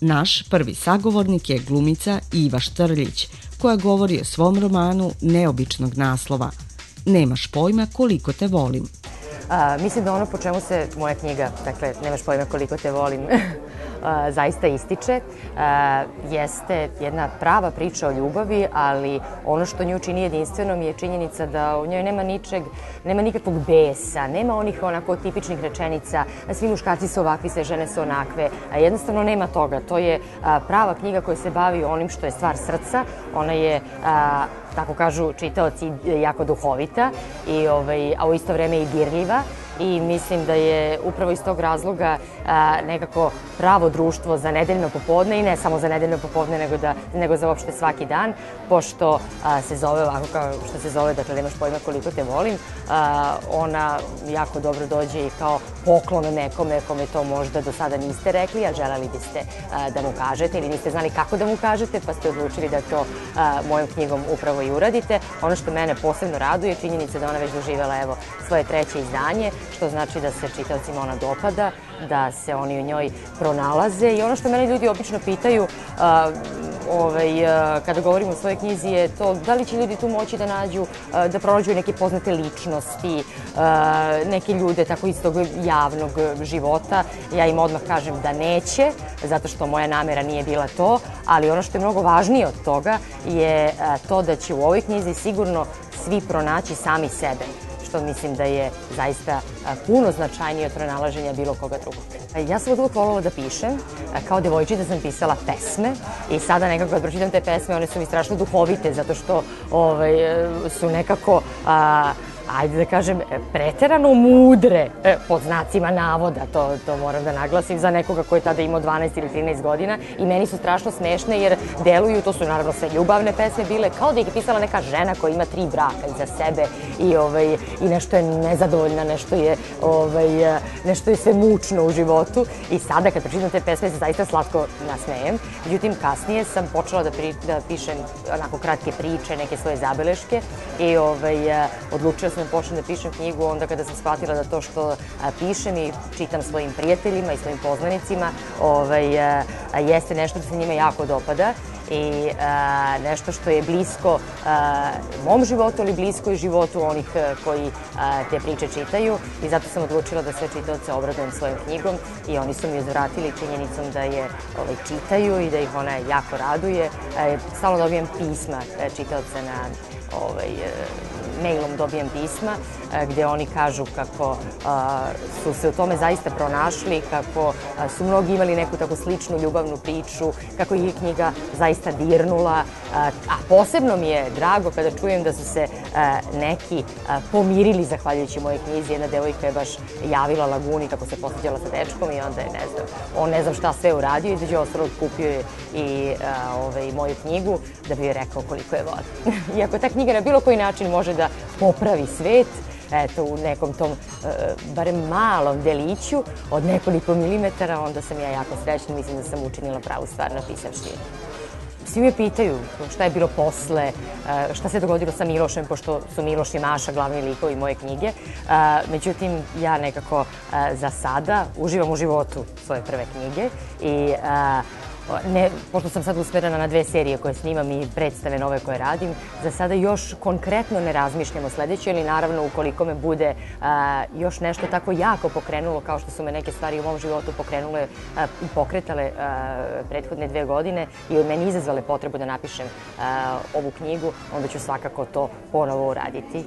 Naš prvi sagovornik je glumica Iva Štrljić, koja govori o svom romanu neobičnog naslova Nemaš pojma koliko te volim. A, mislim da ono po čemu se moja knjiga, dakle, nemaš pojma koliko te volim, zaista ističe. Jeste jedna prava priča o ljubavi, ali ono što nju čini jedinstvenom je činjenica da u njoj nema ničeg, nema nikakvog besa, nema onih onako tipičnih rečenica, svi muškarci su ovakvi, sve žene su onakve. Jednostavno nema toga. To je prava knjiga koja se bavi onim što je stvar srca. Ona je tako kažu čitaoci, jako duhovita, i, ovaj, a u isto vreme i dirljiva i mislim da je upravo iz tog razloga nekako pravo društvo za nedeljno popodne i ne samo za nedeljno popodne nego, da, nego za uopšte svaki dan, pošto se zove ovako kao što se zove, dakle nemaš pojma koliko te volim, ona jako dobro dođe i kao poklon nekome kome to možda do sada niste rekli, a želeli biste da mu kažete ili niste znali kako da mu kažete, pa ste odlučili da to mojom knjigom upravo i uradite. Ono što mene posebno raduje je činjenica da ona već doživela evo svoje treće izdanje, što znači da se čitavcima ona dopada, da se oni u njoj pronalaze i ono što mene ljudi obično pitaju a, ovaj, a, kada govorimo o svojoj knjizi je to da li će ljudi tu moći da nađu, a, da pronađu neke poznate ličnosti, neke ljude tako iz tog javnog života. Ja im odmah kažem da neće, zato što moja namera nije bila to, ali ono što je mnogo važnije od toga je to da će u ovoj knjizi sigurno svi pronaći sami sebe što mislim da je zaista puno značajnije od pronalaženja bilo koga drugog. Ja sam od uvek volila da pišem, kao devojčica sam pisala pesme i sada nekako kad pročitam te pesme, one su mi strašno duhovite zato što ovaj, su nekako a, ajde da kažem, preterano mudre, e, pod znacima navoda, to, to moram da naglasim, za nekoga ko je tada imao 12 ili 13 godina i meni su strašno smešne jer deluju, to su naravno sve ljubavne pesme bile, kao da ih je pisala neka žena koja ima tri braka iza sebe i, ovaj, i nešto je nezadovoljna, nešto je, ovaj, nešto je sve mučno u životu i sada kad pročitam te pesme se zaista slatko nasmejem. Međutim, kasnije sam počela da, pri, da pišem onako kratke priče, neke svoje zabeleške i ovaj, odlučila sam sam počnem da pišem knjigu onda kada sam shvatila da to što a, pišem i čitam svojim prijateljima i svojim poznanicima ovaj, a, jeste nešto da se njima jako dopada i a, nešto što je blisko a, mom životu ili blisko i životu onih a, koji te priče čitaju i zato sam odlučila da sve čitaoce obradujem svojom knjigom i oni su mi uzvratili činjenicom da je ovaj, čitaju i da ih ona jako raduje. Stalno dobijem pisma čitaoce na ovaj, mailom dobijem pisma e, gde oni kažu kako su se u tome zaista pronašli, kako su mnogi imali neku tako sličnu ljubavnu priču, kako ih knjiga zaista dirnula, a posebno mi je drago kada čujem da su se neki pomirili zahvaljujući moje knjizi. Jedna devojka je baš javila Laguni kako se posveđala sa dečkom i onda je, ne znam, on ne znam šta sve uradio, između ostalog kupio je i ovaj, moju knjigu da bi joj rekao koliko je vodi. Iako ta knjiga na bilo koji način može da popravi svet, eto, u nekom tom, e, barem malom deliću od nekoliko milimetara, onda sam ja jako srećna, mislim da sam učinila pravu stvar napisavši Svi me pitaju šta je bilo posle, e, šta se dogodilo sa Milošem, pošto su Miloš i Maša glavni likovi moje knjige. E, međutim, ja nekako e, za sada uživam u životu svoje prve knjige i ne, pošto sam sad usmerena na dve serije koje snimam i predstave nove koje radim, za sada još konkretno ne razmišljam o sledećoj, ali naravno ukoliko me bude a, još nešto tako jako pokrenulo, kao što su me neke stvari u mom životu pokrenule i pokretale a, prethodne dve godine i od meni izazvale potrebu da napišem a, ovu knjigu, onda ću svakako to ponovo uraditi.